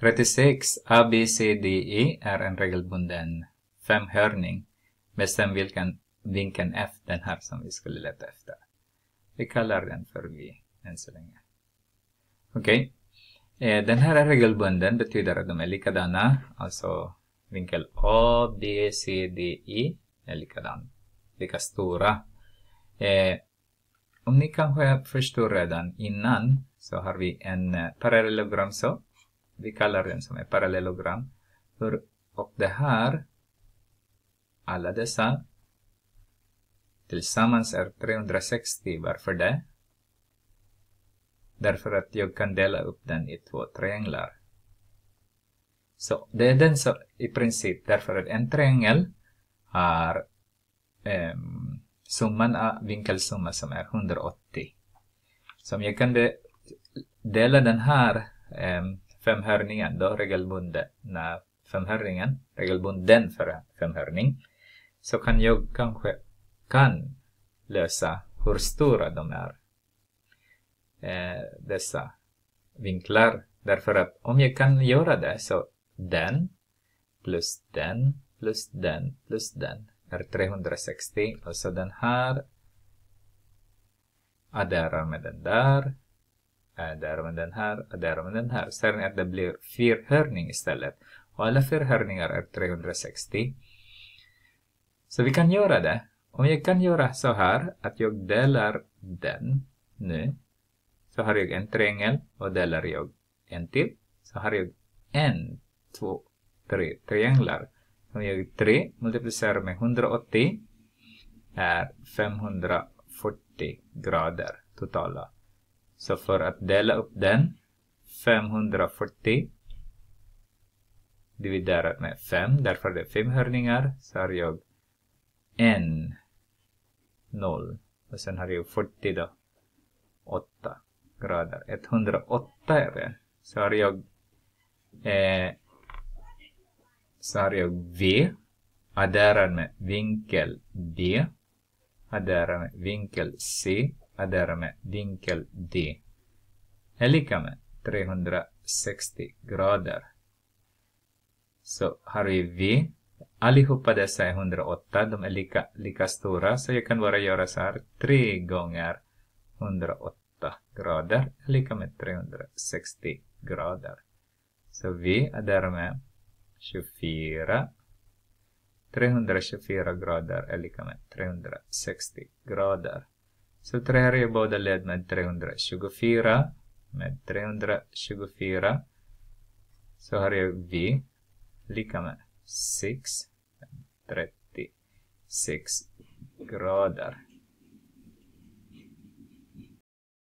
36. ABCDE är en regelbunden femhörning. Bestäm vilken vinkeln F, den här som vi skulle leta efter. Vi kallar den för V än så länge. Okej. Okay. Eh, den här är regelbunden, betyder att de är likadana. Alltså vinkel A, B, C, D, E är likadan. Lika stora. Eh, om ni kanske förstår redan innan så har vi en eh, så. Vi kallar den som ett parallellogram. Och det här, alla dessa tillsammans är 360. Varför det? Därför att jag kan dela upp den i två trianglar. Så det är den som i princip, därför att en triangel har eh, summan av vinkelsumma som är 180. Så om jag kan de, dela den här eh, femhörningen då, regelbunden femhörningen, regelbunden för femhörning, så kan jag kanske kan lösa hur stora de är. Eh, dessa vinklar. Därför att om jag kan göra det så den plus den plus den plus den är 360 och så den här adderar med den där Äh, Därom den här äh, adderar med den här. Ser ni att det blir fyrhörning istället. Och alla fyrhörningar är 360. Så vi kan göra det. Om jag kan göra så här att jag delar den nu. Så har jag en triangel och delar jag en till. Så har jag en två, tre trianglar. Om jag tre multiplicerar med 180 är 540 grader totala. Så för att dela upp den 540 dividerat med 5, därför det är 5 hörningar, så har jag en 0 och sen har jag 40 då 8 grader. 108 är det. Så har jag eh, så har jag V adderar med vinkel B adderar med vinkel C är därmed vinkel D är lika med 360 grader. Så har vi V. Allihopa dessa är 108. De är lika, lika stora. Så jag kan bara göra så här. 3 gånger 108 grader är lika med 360 grader. Så V är därmed 24. 324 grader är lika med 360 grader. Så trär jag båda led med 324. Med 324 så har jag V lika med 6, 36 grader.